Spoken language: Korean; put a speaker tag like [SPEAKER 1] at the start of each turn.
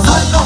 [SPEAKER 1] 설